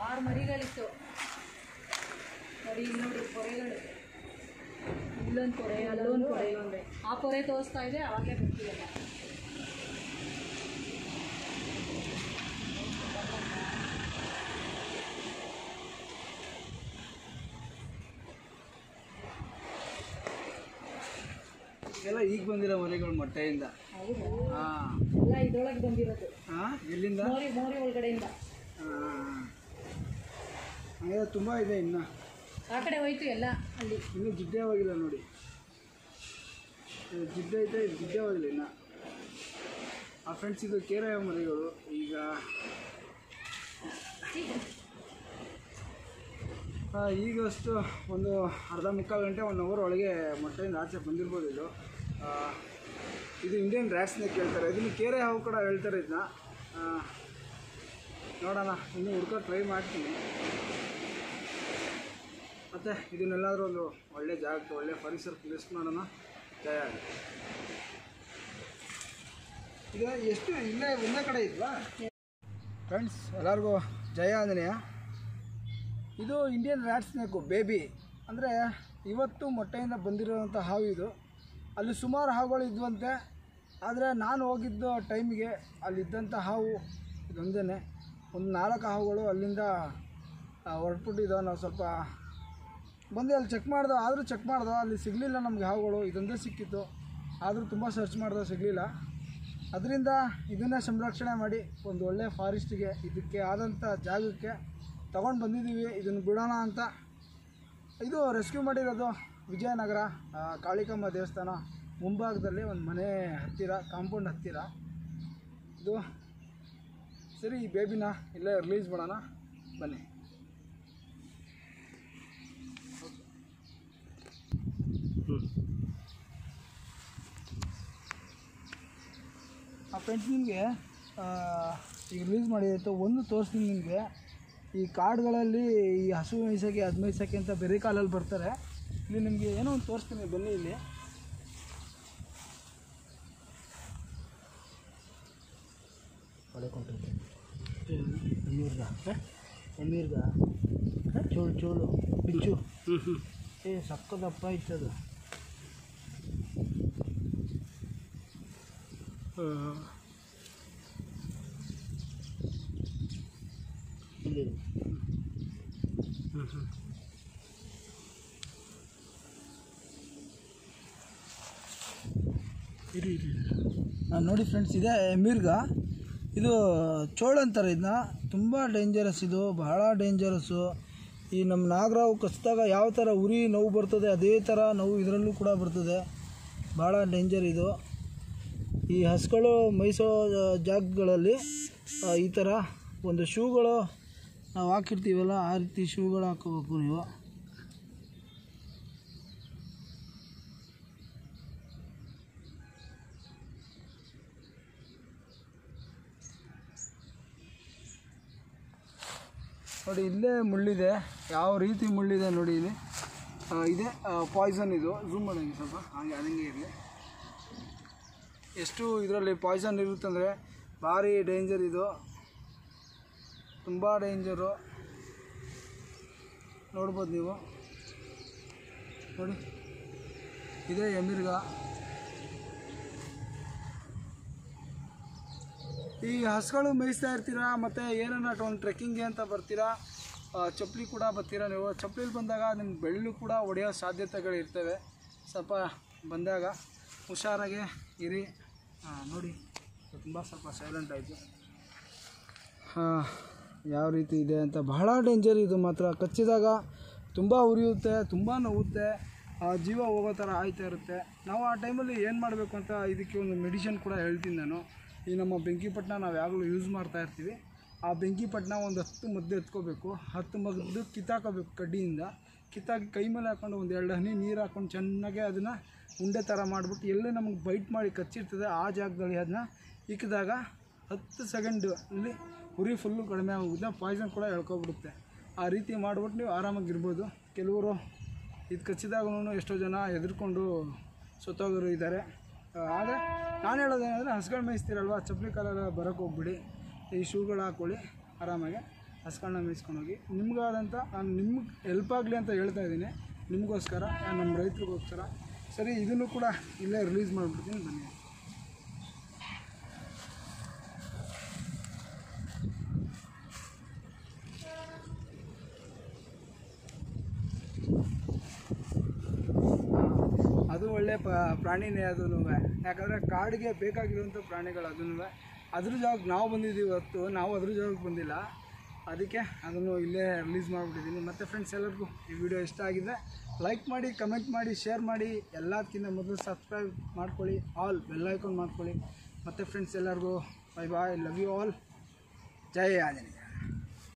ಆರು ಮರಿಗಳಿತ್ತು. ಮರಿ ನೋಡಿ ಪೊರೆಗಳು. ಇಲ್ಲೊಂದು ಪೊರೆ ಅಲ್ಲೊಂದು ಪೊರೆ ಆ ಪೊರೆ ತೋರಿಸ್ತಾ ಇದೆ ಆವಾಗಲೇ ಬರ್ತಿಲ್ಲ ಎಲ್ಲ ಈಗ ಬಂದಿರೋ ಮರಿಗಳು ಮೊಟ್ಟೆಯಿಂದ. ಎಲ್ಲ ಇದೊಳಗೆ ಬಂದಿರೋದು. ಹಾಂ ಎಲ್ಲಿಂದ? ಮೋರಿ ಮೋರಿ ಒಳಗಡೆಯಿಂದ. ಹಾಂ. ಹಾಗೆ ತುಂಬ ಇದೆ ಇನ್ನು. ಆ ಕಡೆ ಹೋಯ್ತು ಎಲ್ಲ ಅಲ್ಲಿ. ಇನ್ನು ಜಿಡ್ಡೆ ಹೋಗಿಲ್ಲ ನೋಡಿ. ಜಿಡ್ಡೆ ಐತೆ ಜಿಡ್ಡೆ ಹೋಗಿಲ್ಲ ಇನ್ನು. ಆ ಫ್ರೆಂಡ್ಸ್ ಇದು ಕೇರಳ ಮರಿಗಳು ಈಗ ಈಗಷ್ಟು ಒಂದು ಅರ್ಧ ಮುಕ್ಕಾಲು ಗಂಟೆ ಒನ್ ಅವರ್ ಒಳಗೆ ಮೊಟ್ಟೆಯಿಂದ ಆಚೆ ಬಂದಿರ್ಬೋದು ಇದು. ಇದು ಇಂಡಿಯನ್ ರ್ಯಾಟ್ಸ್ನೇ ಕೇಳ್ತಾರೆ. ಇದನ್ನು ಕೇರೆ ಹಾವು ಕೂಡ ಹೇಳ್ತಾರೆ ಇದನ್ನ. ನೋಡೋಣ, ಇನ್ನೂ ಹುಡ್ಕೋ ಟ್ರೈ ಮಾಡ್ತೀನಿ. ಮತ್ತು ಇದನ್ನೆಲ್ಲಾದರೂ ಒಂದು ಒಳ್ಳೆ ಜಾಗಕ್ಕೆ, ಒಳ್ಳೆ ಪರಿಸರ ಪ್ಲೇಸ್ ಮಾಡೋಣ ಜಯ ಇದು ಎಷ್ಟು, ಇಲ್ಲೇ, ಒಂದೇ ಕಡೆ ಇದ್ವಾ? ಫ್ರೆಂಡ್ಸ್ ಎಲ್ಲರಿಗೂ ಜಯ ಆಂಜನೇಯ. ಇದು ಇಂಡಿಯನ್ ರ್ಯಾಟ್ಸ್ನೇಕು ಬೇಬಿ ಅಂದರೆ ಇವತ್ತು ಮೊಟ್ಟೆಯಿಂದ ಬಂದಿರೋವಂಥ ಹಾವು ಇದು. ಅಲ್ಲಿ ಸುಮಾರು ಹಾವುಗಳು ಇದ್ವಂತೆ. ಆದರೆ ನಾನು ಹೋಗಿದ್ದ ಟೈಮಿಗೆ ಅಲ್ಲಿದ್ದಂಥ ಹಾವು ಇದೊಂದೇ ಒಂದು ನಾಲ್ಕು ಹಾವುಗಳು ಅಲ್ಲಿಂದ ಹೊರಟ್ಬಿಟ್ಟಿದ್ದಾವೆ ನಾವು ಸ್ವಲ್ಪ ಬಂದು ಅಲ್ಲಿ ಚೆಕ್ ಮಾಡ್ದೆ ಆದರೂ ಚೆಕ್ ಮಾಡ್ದೆ ಅಲ್ಲಿ ಸಿಗಲಿಲ್ಲ ನಮಗೆ ಹಾವುಗಳು. ಇದೊಂದೇ ಸಿಕ್ಕಿತ್ತು. ಆದರೂ ತುಂಬ ಸರ್ಚ್ ಮಾಡಿದೆ ಸಿಗಲಿಲ್ಲ. ಅದರಿಂದ ಇದನ್ನೇ ಸಂರಕ್ಷಣೆ ಮಾಡಿ ಒಂದು ಒಳ್ಳೆಯ ಫಾರೆಸ್ಟಿಗೆ ಇದಕ್ಕೆ ಆದಂಥ ಜಾಗಕ್ಕೆ ತಗೊಂಡು ಬಂದಿದ್ದೀವಿ. ಇದನ್ನು ಬಿಡೋಣ ಅಂತ. ಇದು ರೆಸ್ಕ್ಯೂ ಮಾಡಿರೋದು. ವಿಜಯನಗರ ಕಾಳಿಕಮ್ಮ ದೇವಸ್ಥಾನ ಮುಂಭಾಗದಲ್ಲಿ ಒಂದು ಮನೆ ಹತ್ತಿರ, ಕಾಂಪೌಂಡ್ ಹತ್ತಿರ. ಇದು ಸರಿ, ಈ ಬೇಬಿನ ಇಲ್ಲೇ ರಿಲೀಸ್ ಮಾಡೋಣ. ಬನ್ನಿ. ಆ ಫ್ರೆಂಡ್ಸ್ ನಿಮಗೆ ಈಗ ರಿಲೀಸ್ ಮಾಡಿತ್ತು ಒಂದು ತೋರಿಸ್ತೀನಿ ನಿಮಗೆ. ಈ ಕಾಡುಗಳಲ್ಲಿ ಈ ಹಸು ಮೇಯ್ಸೋಕ್ಕೆ ಅದು ಮೇಯ್ಸೋಕ್ಕೆ ಅಂತ ಬೇರೆ ಕಾಲಲ್ಲಿ ಬರ್ತಾರೆ. ಇಲ್ಲಿ ನಿಮಗೆ ಏನೋ ಒಂದು ತೋರಿಸ್ತೀನಿ ಬನ್ನಿ ಇಲ್ಲಿ. ಪನ್ನೀರ್ಗ ಎಮ್ಮೀರ್ಗ ಚೋಳು ಚೋಳು ಬಿಚ್ಚು. ಏ ಸಕ್ಕದಪ್ಪ ಇತ್ತದು ಇಲ್ಲಿ. ಇರಿ ಇರಿ ನೋಡಿ ಫ್ರೆಂಡ್ಸ್ ಇದೆ ಮಿರ್ಗ. ಇದು ಚೋಳ ಅಂತಾರೆ ಇದನ್ನ ತುಂಬ ಡೇಂಜರಸ್ ಇದು, ಬಹಳ ಡೇಂಜರಸ್ಸು ಈ ನಮ್ಮ ನಾಗರಾವು ಕಚ್ಚಿದಾಗ ಯಾವ ಥರ ಉರಿ ನೋವು ಬರ್ತದೆ, ಅದೇ ಥರ ನೋವು ಇದರಲ್ಲೂ ಕೂಡ ಬರ್ತದೆ. ಭಾಳ ಡೇಂಜರ್ ಇದು. ಈ ಹಸುಗಳು ಮೈಸೋ ಜಾಗಗಳಲ್ಲಿ ಈ ಥರ ಒಂದು ಶೂಗಳು ನಾವು ಹಾಕಿರ್ತೀವಲ್ಲ, ಆ ರೀತಿ ಶೂಗಳು ಹಾಕೋಬೇಕು ನೀವು. ನೋಡಿ, ಇಲ್ಲೇ ಮುಳ್ಳಿದೆ. ಯಾವ ರೀತಿ ಮುಳ್ಳಿದೆ ನೋಡಿ ಇಲ್ಲಿ. ಇದೆ ಪಾಯ್ಸನ್ ಇದು. ಝೂಮ್ ಮಾಡೋಂಗೆ ಸ್ವಲ್ಪ. ಹಾಗೆ, ಅದಂಗೆ ಇರಲಿ. ಎಷ್ಟು ಇದರಲ್ಲಿ ಪಾಯ್ಸನ್ ಇರುತ್ತಂದರೆ ಭಾರಿ ಡೇಂಜರ್ ಇದು. ತುಂಬ ಡೇಂಜರು ನೋಡ್ಬೋದು ನೀವು. ನೋಡಿ. ಇದೇ ಎಮಿರ್ಗ. ಈ ಹಸುಗಳು ಮೇಯಿಸ್ತಾ ಇರ್ತೀರಾ? ಮತ್ತು ಏನನ್ನ ಒಂದು ಟ್ರೆಕ್ಕಿಂಗ್ಗೆ ಅಂತ ಬರ್ತೀರಾ? ಚಪ್ಪಲಿ ಕೂಡ ಬರ್ತೀರಾ ನೀವು? ಚಪ್ಪಲಿಲಿ ಬಂದಾಗ ನಿಮ್ಮ ಬೆಳ್ಳು ಕೂಡ ಒಡೆಯೋ ಸಾಧ್ಯತೆಗಳು ಇರ್ತವೆ. ಸ್ವಲ್ಪ ಬಂದಾಗ ಹುಷಾರಾಗೆ ಇರಿ. ನೋಡಿ, ತುಂಬ ಸ್ವಲ್ಪ ಸೈಲೆಂಟ್ ಆಯಿತು. ಹಾಂ, ಯಾವ ರೀತಿ ಇದೆ ಅಂತ ಬಹಳ ಡೇಂಜರ್ ಇದು ಮಾತ್ರ. ಕಚ್ಚಿದಾಗ ತುಂಬ ಉರಿಯುತ್ತೆ, ತುಂಬ ನೋವುತ್ತೆ ಜೀವ ಹೋಗೋ ಥರ ಆಯ್ತಾ ಇರುತ್ತೆ. ನಾವು ಆ ಟೈಮಲ್ಲಿ ಏನು ಮಾಡಬೇಕು ಅಂತ ಇದಕ್ಕೆ ಒಂದು ಮೆಡಿಷನ್ ಕೂಡ ಹೇಳ್ತೀನಿ ನಾನು. ಈ ನಮ್ಮ ಬೆಂಕಿಪಟ್ಟಣ ನಾವು ಯಾವಾಗಲೂ ಯೂಸ್ ಮಾಡ್ತಾ ಇರ್ತೀವಿ. ಆ ಬೆಂಕಿಪಟ್ಟಣ ಒಂದು ಹತ್ತು ಮದ್ದು ಎತ್ಕೋಬೇಕು. ಹತ್ತು ಮದ್ದು ಕಿತ್ತಾಕೋಬೇಕು ಕಡ್ಡಿಯಿಂದ. ಕಿತ್ತಾಕಿ ಕೈ ಮೇಲೆ ಹಾಕೊಂಡು ಒಂದು ಎರಡು ಹನಿ ನೀರು ಹಾಕೊಂಡು ಚೆನ್ನಾಗೆ ಅದನ್ನು ಉಂಡೆ ಥರ ಮಾಡಿಬಿಟ್ಟು ಎಲ್ಲೇ ನಮಗೆ ಬೈಟ್ ಮಾಡಿ ಕಚ್ಚಿರ್ತದೆ ಆ ಜಾಗದಲ್ಲಿ ಅದನ್ನ ಇಕ್ಕಿದಾಗ ಹತ್ತು ಸೆಕೆಂಡು ಅಲ್ಲಿ ಉರಿ ಫುಲ್ಲು ಕಡಿಮೆ ಆಗೋದನ್ನ ಪಾಯ್ಸನ್ ಕೂಡ ಎಳ್ಕೊಬಿಡುತ್ತೆ. ಆ ರೀತಿ ಮಾಡಿಬಿಟ್ಟು ನೀವು ಆರಾಮಾಗಿರ್ಬೋದು ಕೆಲವರು ಇದು ಕಚ್ಚಿದಾಗೂ ಎಷ್ಟೋ ಜನ ಹೆದರ್ಕೊಂಡು ಸತ್ತೋಗೋರು ಇದ್ದಾರೆ ಆದರೆ ನಾನು ಹೇಳೋದೇನೆಂದರೆ ಹಸ್ಕೊಂಡು ಮೇಯಿಸ್ತೀರಲ್ವ? ಚಪ್ಪಲಿ ಕಾಲೆಲ್ಲ ಬರೋಕ್ಕೆ ಹೋಗ್ಬಿಡಿ. ಈ ಶೂಗಳು ಹಾಕ್ಕೊಳ್ಳಿ ಆರಾಮಾಗಿ. ಹಸ್ಗಳನ್ನ ಮೇಯಿಸ್ಕೊಂಡು ಹೋಗಿ. ನಿಮ್ಗಾದಂಥ ನಾನು ನಿಮ್ಗೆ ಹೆಲ್ಪ್ ಆಗಲಿ ಅಂತ ಹೇಳ್ತಾ ಇದ್ದೀನಿ. ನಿಮಗೋಸ್ಕರ ನಮ್ಮ ರೈತರಿಗೋಸ್ಕರ. ಸರಿ, ಇದನ್ನು ಕೂಡ ಇಲ್ಲೇ ರಿಲೀಸ್ ಮಾಡಿಬಿಡ್ತೀನಿ. ಬನ್ನಿ ಅದು ಒಳ್ಳೆ ಪ್ರಾಣಿನೇ ಅದೂ ಯಾಕಂದರೆ ಕಾಡಿಗೆ ಬೇಕಾಗಿರುವಂಥ ಪ್ರಾಣಿಗಳು ಅದೂ ಅದ್ರ ಜಾಗಕ್ಕೆ ನಾವು ಬಂದಿದ್ದೀವಿ ಹೊತ್ತು, ನಾವು ಅದ್ರ ಜಾಗಕ್ಕೆ ಬಂದಿಲ್ಲ. ಅದಕ್ಕೆ ಅದನ್ನು ಇಲ್ಲೇ ರಿಲೀಸ್ ಮಾಡಿಬಿಟ್ಟಿದ್ದೀನಿ. ಮತ್ತು ಫ್ರೆಂಡ್ಸ್ ಎಲ್ಲರಿಗೂ ಈ ವಿಡಿಯೋ ಇಷ್ಟ ಆಗಿದೆ ಲೈಕ್ ಮಾಡಿ ಕಮೆಂಟ್ ಮಾಡಿ ಶೇರ್ ಮಾಡಿ. ಎಲ್ಲದಕ್ಕಿಂತ ಮೊದಲು ಸಬ್ಸ್ಕ್ರೈಬ್ ಮಾಡ್ಕೊಳ್ಳಿ ಆಲ್ ಬೆಲ್ ಐಕಾನ್ ಮಾಡ್ಕೊಳ್ಳಿ. ಮತ್ತು ಫ್ರೆಂಡ್ಸ್ ಎಲ್ಲರಿಗೂ bye bye love you all Jai Anjaneya.